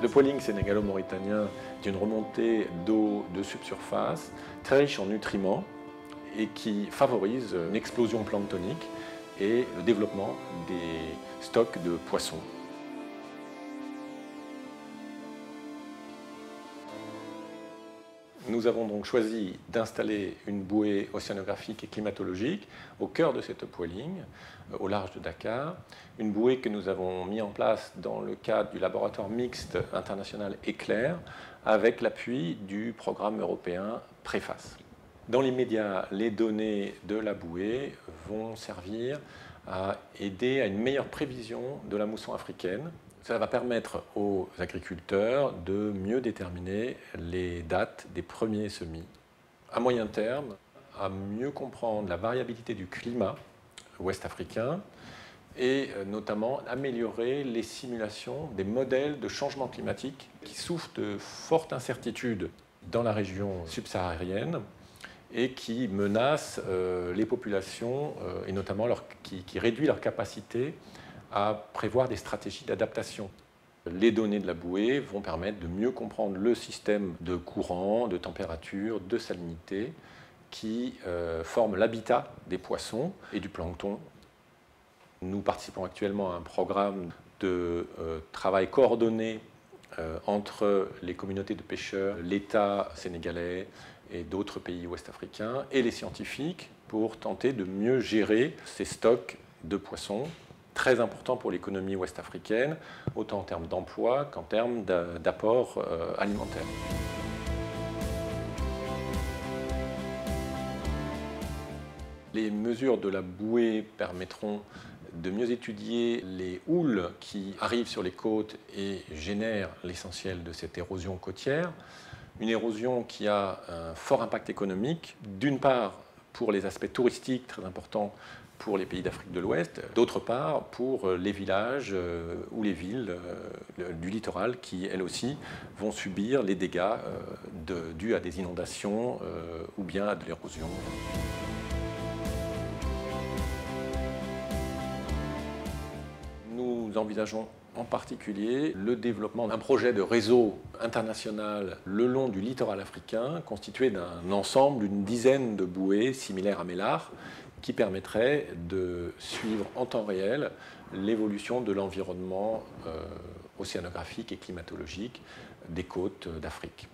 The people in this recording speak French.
Le poiling sénégalo-mauritanien est une remontée d'eau de subsurface très riche en nutriments et qui favorise une explosion planctonique et le développement des stocks de poissons. Nous avons donc choisi d'installer une bouée océanographique et climatologique au cœur de cette poiling, euh, au large de Dakar. Une bouée que nous avons mis en place dans le cadre du laboratoire mixte international Éclair, avec l'appui du programme européen Préface. Dans l'immédiat, les données de la bouée vont servir à aider à une meilleure prévision de la mousson africaine. Ça va permettre aux agriculteurs de mieux déterminer les dates des premiers semis. À moyen terme, à mieux comprendre la variabilité du climat ouest africain et euh, notamment améliorer les simulations des modèles de changement climatique qui souffrent de fortes incertitudes dans la région subsaharienne et qui menace euh, les populations euh, et notamment qui, qui, réduit leur capacité à prévoir des stratégies d'adaptation. Les données de la bouée vont permettre de mieux comprendre le système de courant, de température, de salinité qui euh, forme l'habitat des poissons et du plancton. Nous participons actuellement à un programme de travail coordonné entre les communautés de pêcheurs, l'État sénégalais, et d'autres pays ouest-africains et les scientifiques pour tenter de mieux gérer ces stocks de poissons très importants pour l'économie ouest-africaine, autant en termes d'emploi qu'en termes d'apport euh, alimentaire. Les mesures de la bouée permettront de mieux étudier les houles qui arrivent sur les côtes et génèrent l'essentiel de cette érosion côtière une érosion qui a un fort impact économique, d'une part pour les aspects touristiques très importants pour les pays d'Afrique de l'Ouest, d'autre part pour les villages euh, ou les villes euh, du littoral qui, elles aussi, vont subir les dégâts euh, dus à des inondations ou bien à de l'érosion. Nous envisageons en particulier le développement d'un projet de réseau international le long du littoral africain, constitué d'un ensemble d'une dizaine de bouées similaires à Mélar, qui permettrait de suivre en temps réel l'évolution de l'environnement euh, océanographique et climatologique des côtes d'Afrique.